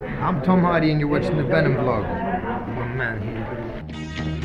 I'm Tom Hardy and you're watching the Venom vlog. Man here.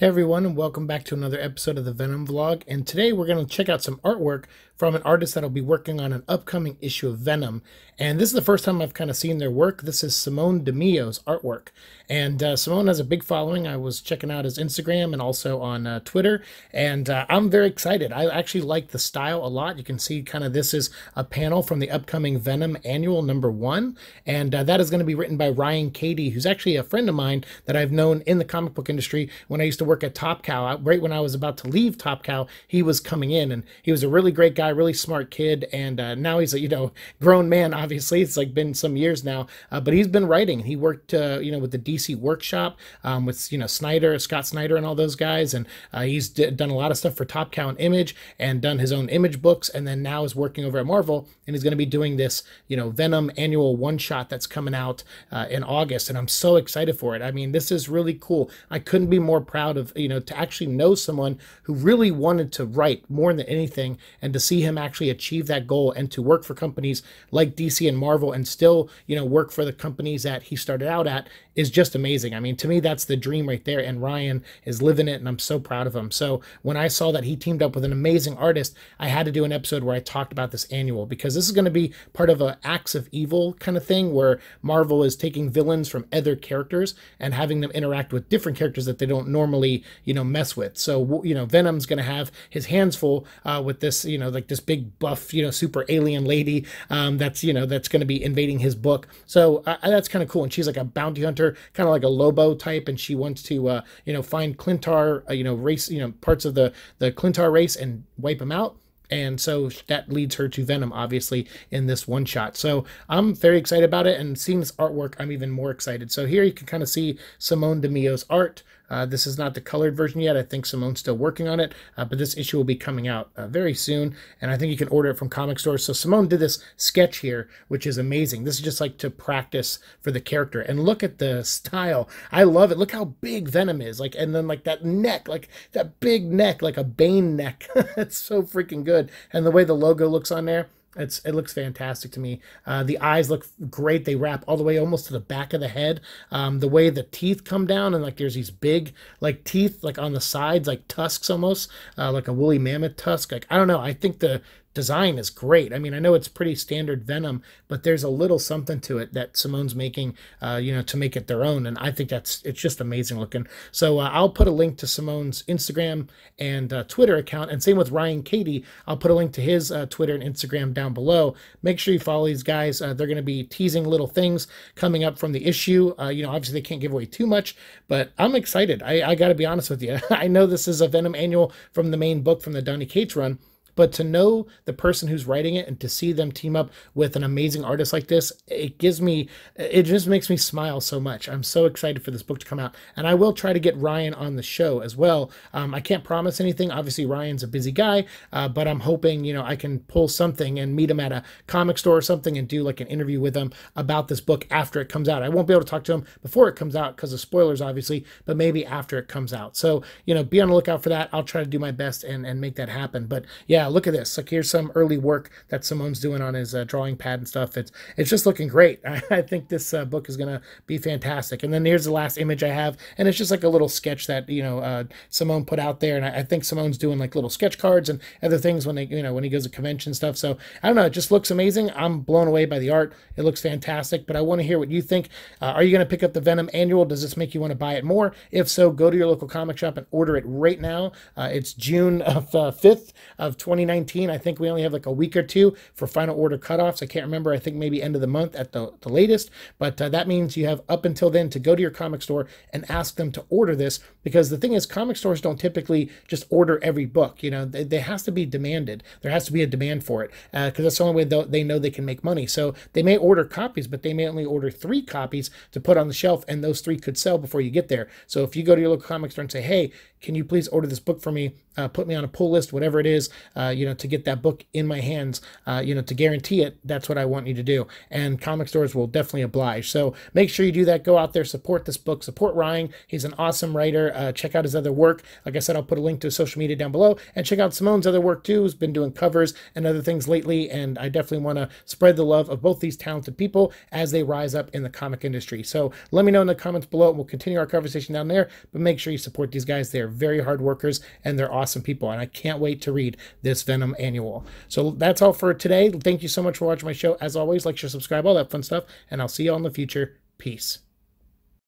Hey everyone, and welcome back to another episode of the Venom Vlog. And today we're going to check out some artwork from an artist that'll be working on an upcoming issue of Venom. And this is the first time I've kind of seen their work. This is Simone DiMeo's artwork. And uh, Simone has a big following. I was checking out his Instagram and also on uh, Twitter. And uh, I'm very excited. I actually like the style a lot. You can see kind of this is a panel from the upcoming Venom annual number one. And uh, that is going to be written by Ryan Cady, who's actually a friend of mine that I've known in the comic book industry when I used to work at Top Cow. Right when I was about to leave Top Cow, he was coming in and he was a really great guy, really smart kid. And uh, now he's a, you know, grown man, obviously. It's like been some years now, uh, but he's been writing. He worked, uh, you know, with the DC Workshop um, with, you know, Snyder, Scott Snyder, and all those guys. And uh, he's done a lot of stuff for Top Cow and Image and done his own image books. And then now is working over at Marvel and he's going to be doing this, you know, Venom annual one shot that's coming out uh, in August. And I'm so excited for it. I mean, this is really cool. I couldn't be more proud of, you know, to actually know someone who really wanted to write more than anything and to see him actually achieve that goal and to work for companies like DC and Marvel and still, you know, work for the companies that he started out at is just amazing. I mean, to me, that's the dream right there. And Ryan is living it, and I'm so proud of him. So when I saw that he teamed up with an amazing artist, I had to do an episode where I talked about this annual because this is going to be part of a acts of evil kind of thing where Marvel is taking villains from other characters and having them interact with different characters that they don't normally, you know, mess with. So you know, Venom's going to have his hands full uh, with this, you know, like this big buff, you know, super alien lady um, that's you know that's going to be invading his book. So uh, that's kind of cool. And she's like a bounty hunter, kind of like a Lobo type, and she wants to uh, you know find Klyntar, uh, you know, race, you know, parts of the the Klyntar race and wipe them out. And so that leads her to Venom, obviously, in this one shot. So I'm very excited about it. And seeing this artwork, I'm even more excited. So here you can kind of see Simone DiMeo's art. Uh, this is not the colored version yet. I think Simone's still working on it, uh, but this issue will be coming out uh, very soon. And I think you can order it from comic stores. So Simone did this sketch here, which is amazing. This is just like to practice for the character. And look at the style. I love it. Look how big Venom is. Like, and then like that neck, like that big neck, like a Bane neck. it's so freaking good. And the way the logo looks on there. It's it looks fantastic to me. Uh, the eyes look great. They wrap all the way almost to the back of the head. Um, the way the teeth come down and like there's these big like teeth like on the sides like tusks almost uh, like a woolly mammoth tusk. Like I don't know. I think the design is great. I mean, I know it's pretty standard Venom, but there's a little something to it that Simone's making, uh, you know, to make it their own, and I think that's it's just amazing looking. So uh, I'll put a link to Simone's Instagram and uh, Twitter account, and same with Ryan Cady. I'll put a link to his uh, Twitter and Instagram down below. Make sure you follow these guys. Uh, they're going to be teasing little things coming up from the issue. Uh, you know, obviously they can't give away too much, but I'm excited. I, I got to be honest with you. I know this is a Venom annual from the main book from the Donny Cates run but to know the person who's writing it and to see them team up with an amazing artist like this, it gives me, it just makes me smile so much. I'm so excited for this book to come out. And I will try to get Ryan on the show as well. Um, I can't promise anything. Obviously, Ryan's a busy guy, uh, but I'm hoping, you know, I can pull something and meet him at a comic store or something and do like an interview with him about this book after it comes out. I won't be able to talk to him before it comes out because of spoilers, obviously, but maybe after it comes out. So, you know, be on the lookout for that. I'll try to do my best and, and make that happen. But yeah, look at this. Like here's some early work that Simone's doing on his uh, drawing pad and stuff. It's it's just looking great. I, I think this uh, book is gonna be fantastic. And then here's the last image I have, and it's just like a little sketch that you know uh, Simone put out there. And I, I, think Simone's doing like little sketch cards and other things when they you know when he goes to convention stuff. So I don't know. It just looks amazing. I'm blown away by the art. It looks fantastic. But I want to hear what you think. Uh, are you gonna pick up the Venom annual? Does this make you want to buy it more? If so, go to your local comic shop and order it right now. Uh, it's June of 5th of 2019. I think we only have like a week or two for final order cutoffs. I can't remember. I think maybe end of the month at the, the latest. But uh, that means you have up until then to go to your comic store and ask them to order this because the thing is, comic stores don't typically just order every book. You know, they, they has to be demanded. There has to be a demand for it because uh, that's the only way they know they can make money. So they may order copies, but they may only order three copies to put on the shelf, and those three could sell before you get there. So if you go to your local comic store and say, hey, can you please order this book for me? Uh, put me on a pull list, whatever it is. Uh, you know, to get that book in my hands, uh, you know, to guarantee it, that's what I want you to do. And comic stores will definitely oblige. So make sure you do that. Go out there, support this book, support Ryan. He's an awesome writer. Uh, check out his other work. Like I said, I'll put a link to his social media down below. And check out Simone's other work too, who's been doing covers and other things lately. And I definitely want to spread the love of both these talented people as they rise up in the comic industry. So let me know in the comments below, and we'll continue our conversation down there. But make sure you support these guys. They're very hard workers and they're awesome people. And I can't wait to read this Venom annual. So that's all for today. Thank you so much for watching my show. As always, like, share, subscribe, all that fun stuff. And I'll see you all in the future. Peace.